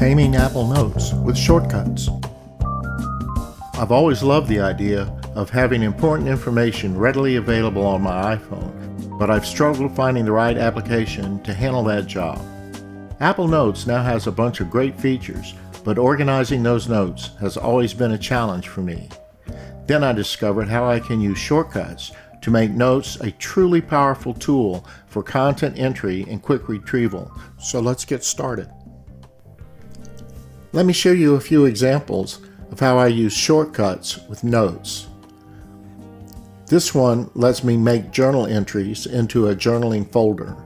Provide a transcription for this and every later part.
Taming Apple Notes with shortcuts. I've always loved the idea of having important information readily available on my iPhone, but I've struggled finding the right application to handle that job. Apple Notes now has a bunch of great features, but organizing those notes has always been a challenge for me. Then I discovered how I can use shortcuts to make notes a truly powerful tool for content entry and quick retrieval. So let's get started. Let me show you a few examples of how I use shortcuts with notes. This one lets me make journal entries into a journaling folder.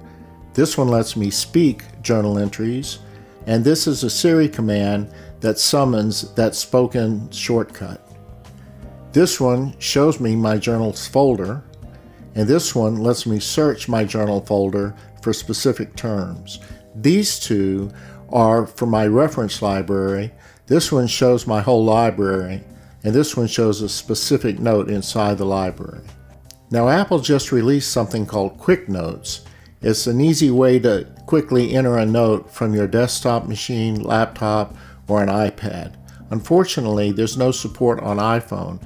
This one lets me speak journal entries, and this is a Siri command that summons that spoken shortcut. This one shows me my journals folder, and this one lets me search my journal folder for specific terms. These two are for my reference library. This one shows my whole library, and this one shows a specific note inside the library. Now, Apple just released something called Quick Notes. It's an easy way to quickly enter a note from your desktop machine, laptop, or an iPad. Unfortunately, there's no support on iPhone,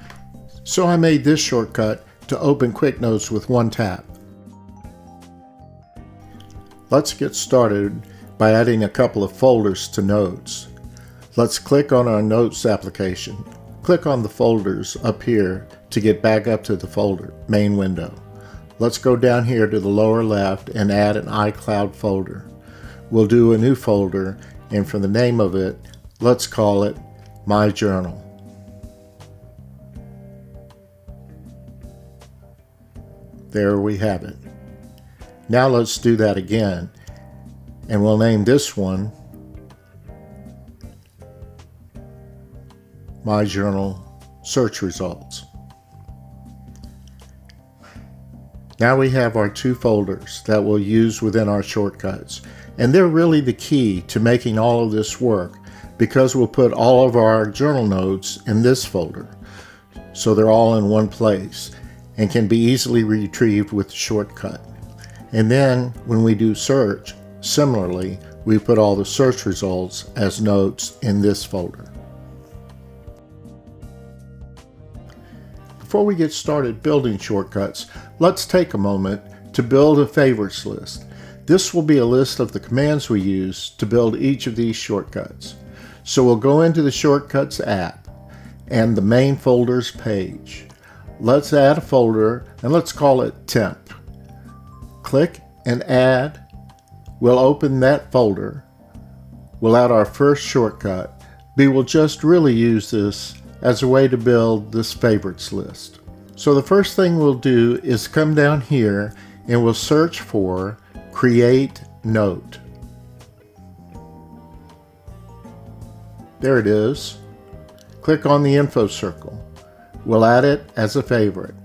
so I made this shortcut to open Quick Notes with one tap. Let's get started by adding a couple of folders to Notes. Let's click on our Notes application. Click on the folders up here to get back up to the folder main window. Let's go down here to the lower left and add an iCloud folder. We'll do a new folder and for the name of it, let's call it My Journal. There we have it. Now let's do that again and we'll name this one My Journal Search Results. Now we have our two folders that we'll use within our shortcuts. And they're really the key to making all of this work because we'll put all of our journal notes in this folder. So they're all in one place and can be easily retrieved with the shortcut. And then when we do search, similarly, we put all the search results as notes in this folder. Before we get started building shortcuts, let's take a moment to build a favorites list. This will be a list of the commands we use to build each of these shortcuts. So we'll go into the Shortcuts app and the main folders page. Let's add a folder and let's call it temp. Click and add. We'll open that folder. We'll add our first shortcut. We will just really use this as a way to build this favorites list. So the first thing we'll do is come down here and we'll search for create note. There it is. Click on the info circle. We'll add it as a favorite.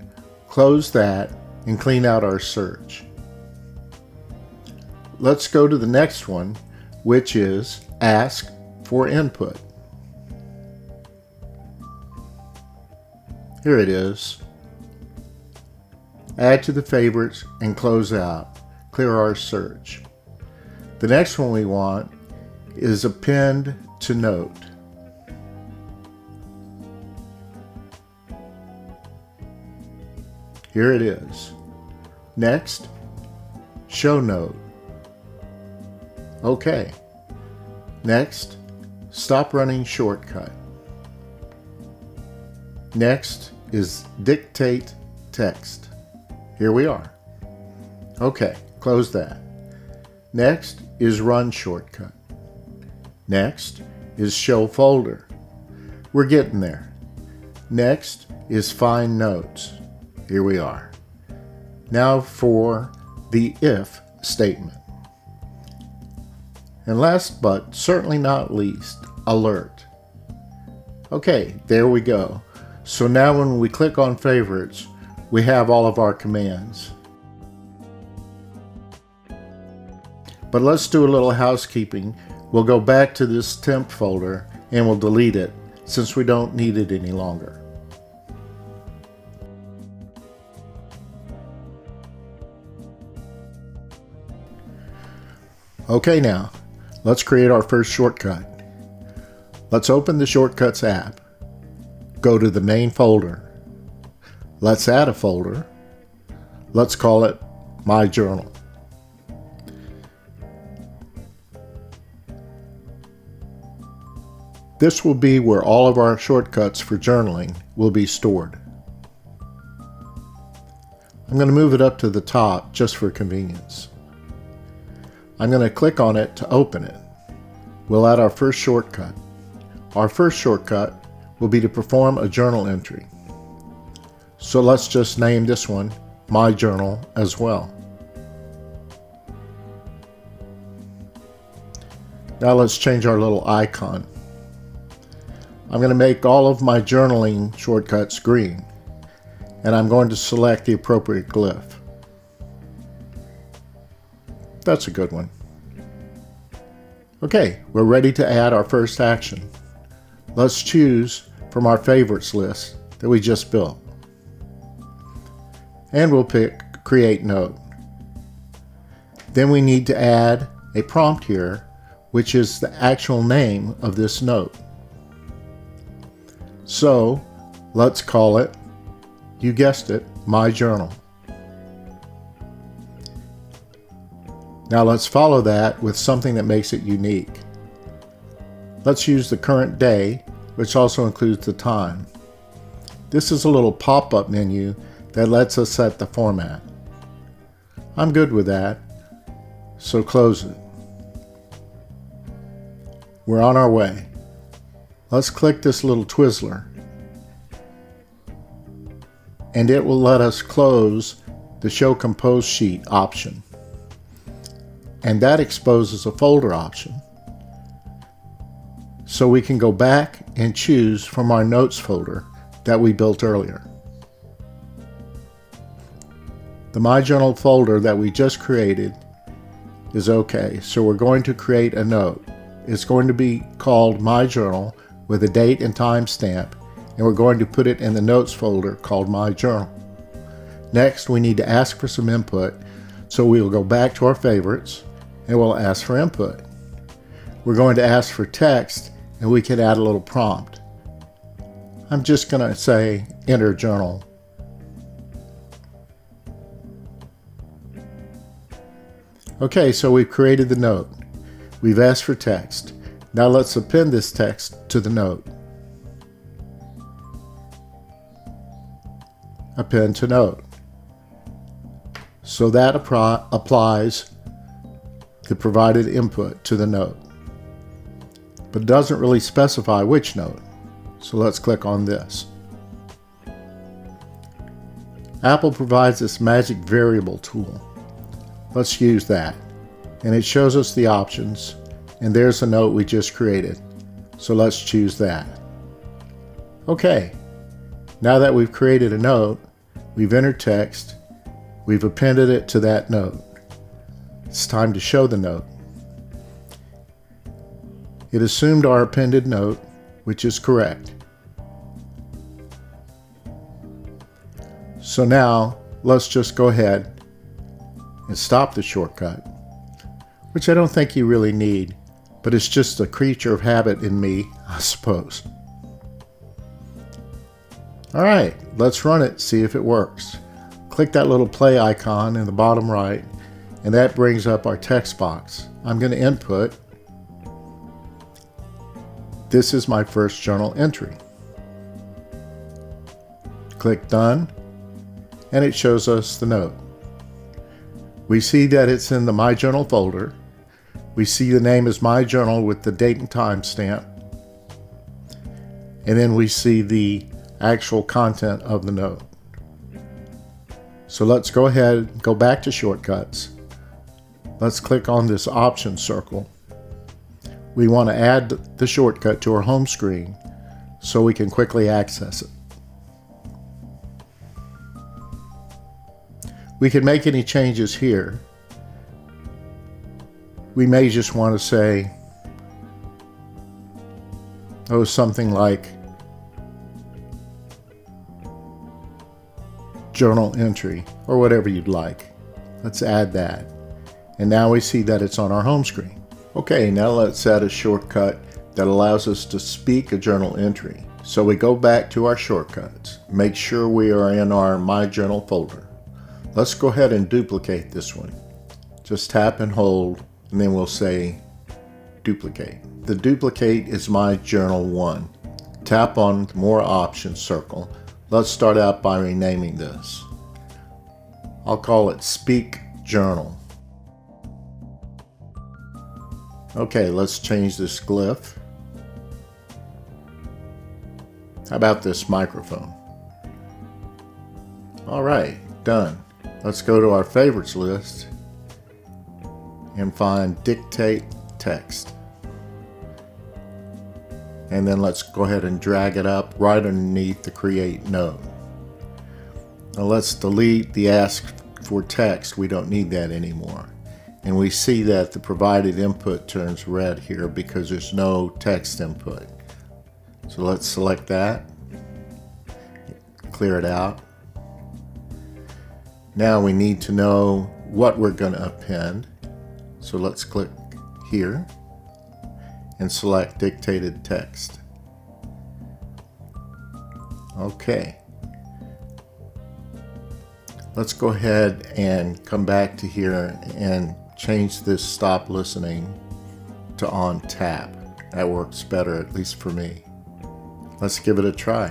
Close that and clean out our search. Let's go to the next one, which is ask for input. Here it is. Add to the favorites and close out. Clear our search. The next one we want is append to note. Here it is. Next, show note. Okay. Next, stop running shortcut. Next is dictate text. Here we are. Okay, close that. Next is run shortcut. Next is show folder. We're getting there. Next is find notes. Here we are. Now for the if statement. And last but certainly not least, alert. Okay, there we go. So now when we click on favorites, we have all of our commands. But let's do a little housekeeping. We'll go back to this temp folder and we'll delete it since we don't need it any longer. Okay now, let's create our first shortcut. Let's open the Shortcuts app. Go to the main folder. Let's add a folder. Let's call it My Journal. This will be where all of our shortcuts for journaling will be stored. I'm going to move it up to the top just for convenience. I'm going to click on it to open it. We'll add our first shortcut. Our first shortcut will be to perform a journal entry. So let's just name this one My Journal as well. Now let's change our little icon. I'm going to make all of my journaling shortcuts green and I'm going to select the appropriate glyph. That's a good one. Okay, we're ready to add our first action. Let's choose from our favorites list that we just built. And we'll pick Create Note. Then we need to add a prompt here, which is the actual name of this note. So let's call it, you guessed it, My Journal. Now let's follow that with something that makes it unique. Let's use the current day, which also includes the time. This is a little pop-up menu that lets us set the format. I'm good with that, so close it. We're on our way. Let's click this little Twizzler and it will let us close the Show Compose Sheet option. And that exposes a folder option. So we can go back and choose from our Notes folder that we built earlier. The My Journal folder that we just created is okay, so we're going to create a note. It's going to be called My Journal with a date and time stamp and we're going to put it in the notes folder called My Journal. Next, we need to ask for some input, so we will go back to our favorites and we'll ask for input. We're going to ask for text and we can add a little prompt. I'm just going to say enter journal. Okay, so we've created the note. We've asked for text. Now let's append this text to the note. append to note. So that applies the provided input to the note, but doesn't really specify which note. So let's click on this. Apple provides this magic variable tool. Let's use that. And it shows us the options, and there's the note we just created. So let's choose that. Okay, now that we've created a note, we've entered text, we've appended it to that note. It's time to show the note. It assumed our appended note, which is correct. So now let's just go ahead and stop the shortcut, which I don't think you really need, but it's just a creature of habit in me, I suppose. All right, let's run it, see if it works. Click that little play icon in the bottom right, and that brings up our text box. I'm going to input. This is my first journal entry. Click Done, and it shows us the note. We see that it's in the My Journal folder. We see the name is My Journal with the date and time stamp. And then we see the actual content of the note. So let's go ahead, and go back to shortcuts. Let's click on this option circle. We want to add the shortcut to our home screen so we can quickly access it. We can make any changes here. We may just want to say, oh, something like journal entry or whatever you'd like. Let's add that. And now we see that it's on our home screen. Okay, now let's add a shortcut that allows us to speak a journal entry. So we go back to our shortcuts, make sure we are in our My Journal folder. Let's go ahead and duplicate this one. Just tap and hold, and then we'll say duplicate. The duplicate is My Journal 1. Tap on the More Options circle. Let's start out by renaming this. I'll call it Speak Journal. Okay, let's change this glyph. How about this microphone? All right, done. Let's go to our favorites list and find dictate text. And then let's go ahead and drag it up right underneath the create note. Now let's delete the ask for text. We don't need that anymore. And we see that the provided input turns red here because there's no text input. So let's select that, clear it out. Now we need to know what we're going to append. So let's click here and select dictated text. Okay. Let's go ahead and come back to here and change this stop listening to on tap. That works better, at least for me. Let's give it a try.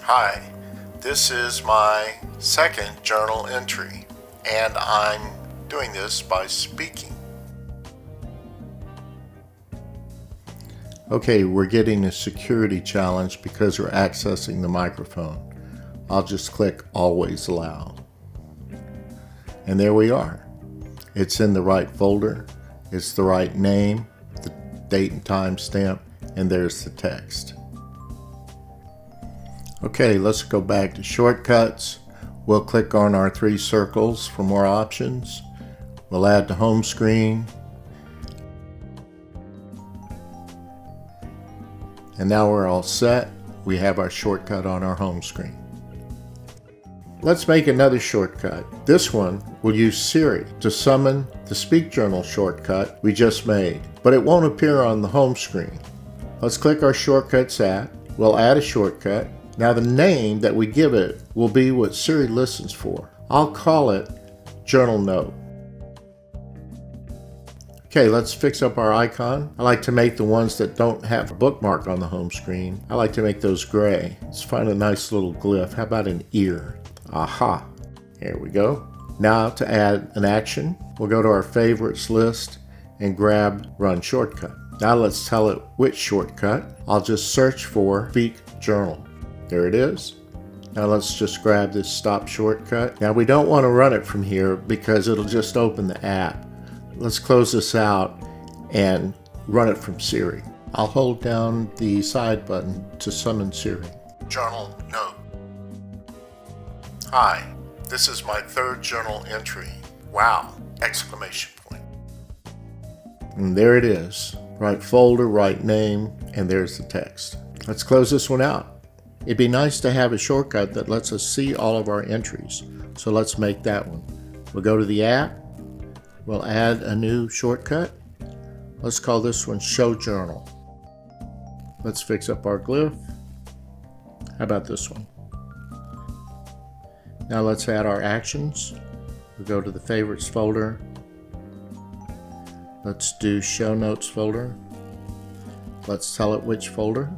Hi, this is my second journal entry, and I'm doing this by speaking. Okay, we're getting a security challenge because we're accessing the microphone. I'll just click Always Allow. And there we are. It's in the right folder, it's the right name, the date and time stamp, and there's the text. Okay, let's go back to shortcuts. We'll click on our three circles for more options. We'll add to home screen. And now we're all set. We have our shortcut on our home screen. Let's make another shortcut. This one will use Siri to summon the Speak Journal shortcut we just made, but it won't appear on the home screen. Let's click our Shortcuts app. We'll add a shortcut. Now the name that we give it will be what Siri listens for. I'll call it Journal Note. Okay, let's fix up our icon. I like to make the ones that don't have a bookmark on the home screen. I like to make those gray. Let's find a nice little glyph. How about an ear? Aha. Here we go. Now to add an action, we'll go to our favorites list and grab run shortcut. Now let's tell it which shortcut. I'll just search for Speak Journal. There it is. Now let's just grab this stop shortcut. Now we don't want to run it from here because it'll just open the app. Let's close this out and run it from Siri. I'll hold down the side button to summon Siri. Journal note. Hi, this is my third journal entry. Wow! Exclamation point. And there it is. Right folder, right name, and there's the text. Let's close this one out. It'd be nice to have a shortcut that lets us see all of our entries. So let's make that one. We'll go to the app. We'll add a new shortcut. Let's call this one Show Journal. Let's fix up our glyph. How about this one? Now let's add our actions. We'll go to the favorites folder. Let's do show notes folder. Let's tell it which folder.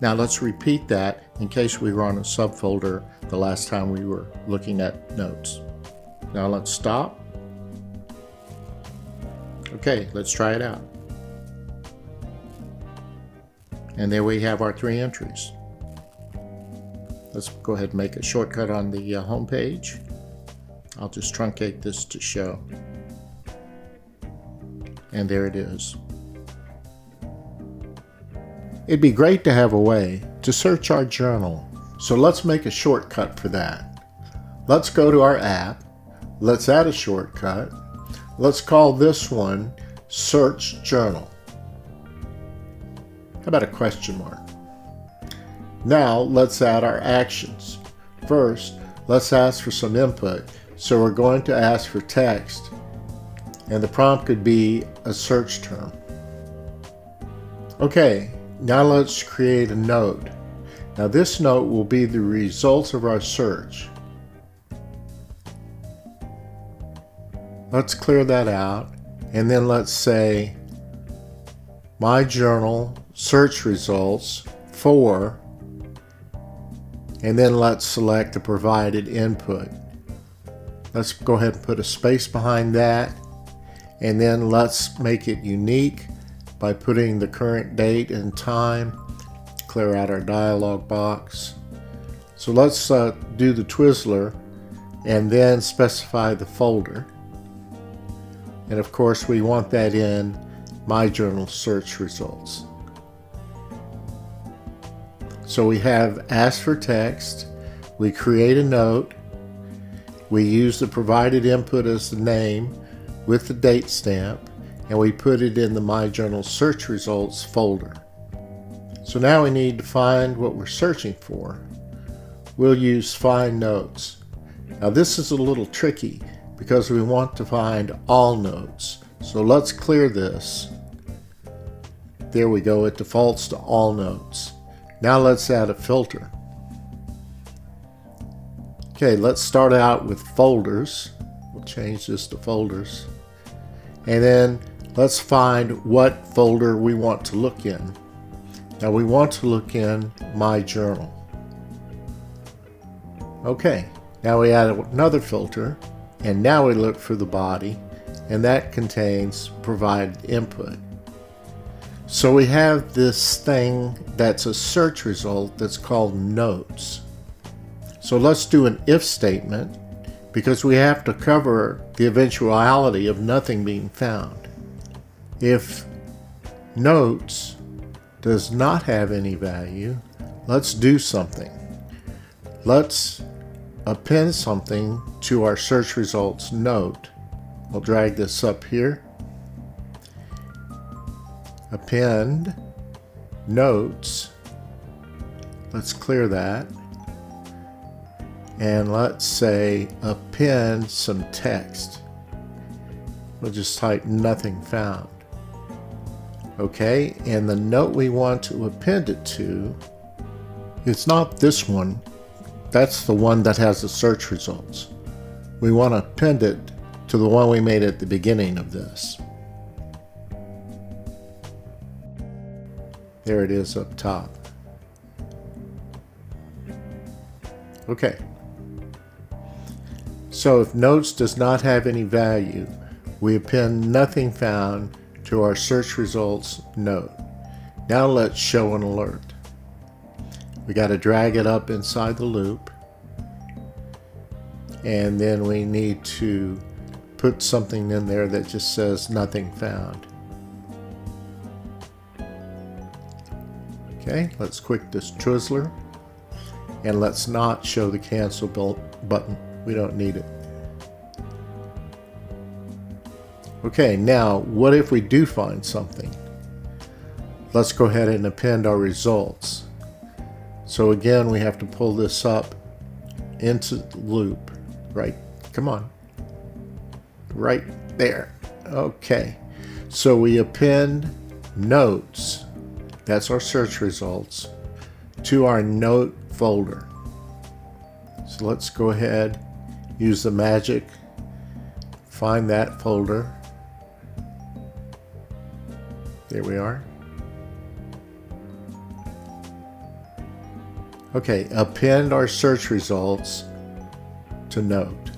Now let's repeat that in case we were on a subfolder the last time we were looking at notes. Now let's stop. Okay, let's try it out. And there we have our three entries. Let's go ahead and make a shortcut on the uh, home page. I'll just truncate this to show. And there it is. It'd be great to have a way to search our journal. So let's make a shortcut for that. Let's go to our app. Let's add a shortcut. Let's call this one Search Journal. How about a question mark? Now let's add our actions. First, let's ask for some input. So we're going to ask for text And the prompt could be a search term. Okay, now let's create a node. Now this note will be the results of our search. Let's clear that out and then let's say my journal search results for and then let's select the provided input. Let's go ahead and put a space behind that and then let's make it unique by putting the current date and time clear out our dialog box. So let's uh, do the Twizzler and then specify the folder. And of course we want that in My Journal search results. So we have ask for text, we create a note, we use the provided input as the name with the date stamp, and we put it in the My Journal search results folder. So now we need to find what we're searching for. We'll use find notes. Now this is a little tricky because we want to find all notes. So let's clear this. There we go, it defaults to all notes. Now let's add a filter. Okay, let's start out with folders. We'll change this to folders. And then let's find what folder we want to look in. Now we want to look in My Journal. Okay, now we add another filter, and now we look for the body, and that contains provided input. So we have this thing that's a search result that's called notes. So let's do an if statement because we have to cover the eventuality of nothing being found. If notes does not have any value, let's do something. Let's append something to our search results note. We'll drag this up here. Append notes. Let's clear that. And let's say append some text. We'll just type nothing found okay? And the note we want to append it to, it's not this one. That's the one that has the search results. We want to append it to the one we made at the beginning of this. There it is up top. Okay. So if notes does not have any value, we append nothing found to our search results node. Now let's show an alert. We got to drag it up inside the loop and then we need to put something in there that just says nothing found. Okay, let's quick this Twizzler and let's not show the cancel button. We don't need it. Okay, now what if we do find something? Let's go ahead and append our results. So again, we have to pull this up into the loop, right? Come on. Right there. Okay. So we append notes, that's our search results, to our note folder. So let's go ahead, use the magic, find that folder, there we are. Okay, append our search results to note.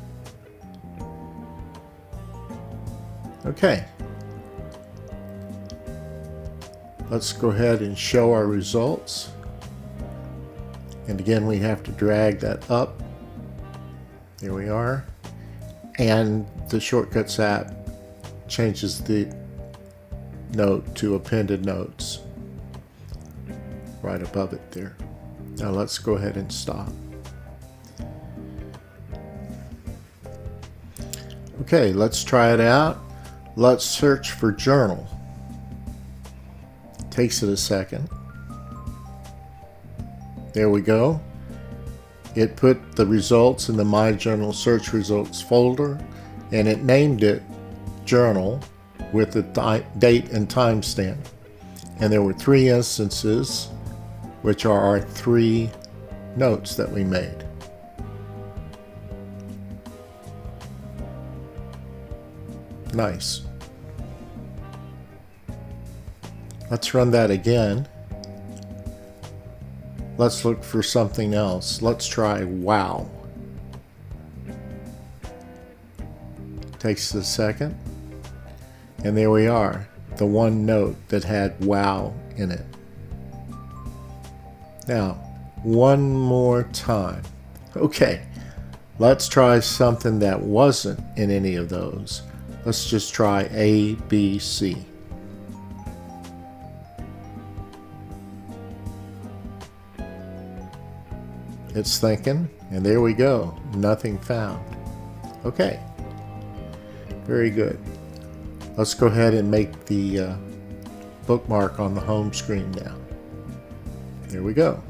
Okay. Let's go ahead and show our results. And again, we have to drag that up. There we are. And the Shortcuts app changes the note to appended notes right above it there. Now let's go ahead and stop. Okay, let's try it out. Let's search for journal. Takes it a second. There we go. It put the results in the My Journal search results folder and it named it journal with the date and timestamp. And there were three instances, which are our three notes that we made. Nice. Let's run that again. Let's look for something else. Let's try wow. Takes a second. And there we are, the one note that had wow in it. Now, one more time. Okay, let's try something that wasn't in any of those. Let's just try A, B, C. It's thinking, and there we go. Nothing found. Okay. Very good. Let's go ahead and make the uh, bookmark on the home screen now. There we go.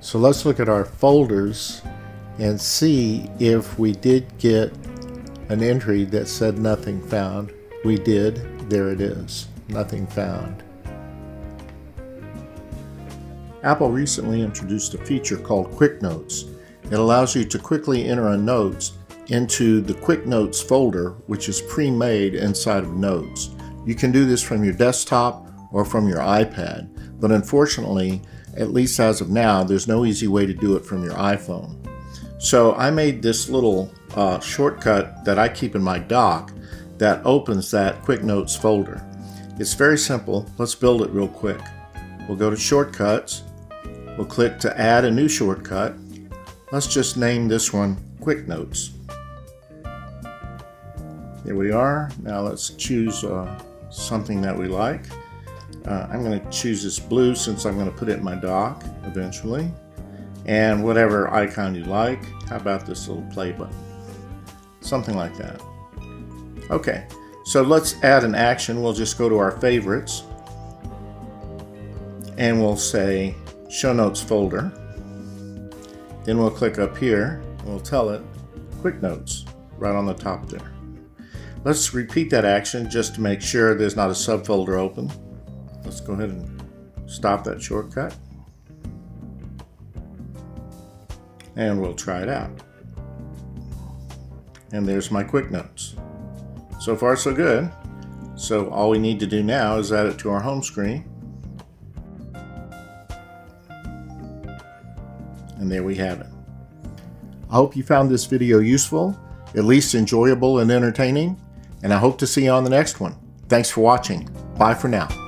So let's look at our folders and see if we did get an entry that said nothing found. We did. There it is. Nothing found. Apple recently introduced a feature called Quick Notes. It allows you to quickly enter a notes into the Quick Notes folder, which is pre-made inside of Notes. You can do this from your desktop or from your iPad, but unfortunately, at least as of now, there's no easy way to do it from your iPhone. So I made this little uh, shortcut that I keep in my dock that opens that Quick Notes folder. It's very simple. Let's build it real quick. We'll go to Shortcuts, We'll click to add a new shortcut. Let's just name this one Quick Notes. Here we are. Now let's choose uh, something that we like. Uh, I'm going to choose this blue since I'm going to put it in my dock eventually. And whatever icon you like. How about this little play button? Something like that. Okay, so let's add an action. We'll just go to our favorites and we'll say show notes folder. Then we'll click up here and we'll tell it quick notes right on the top there. Let's repeat that action just to make sure there's not a subfolder open. Let's go ahead and stop that shortcut. And we'll try it out. And there's my quick notes. So far so good. So all we need to do now is add it to our home screen And there we have it. I hope you found this video useful, at least enjoyable and entertaining, and I hope to see you on the next one. Thanks for watching. Bye for now.